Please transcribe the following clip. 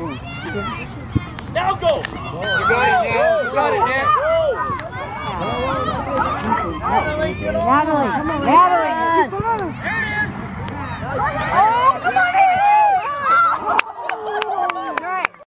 Now go. You got it Nat. You got it Nat. Natalie, come on,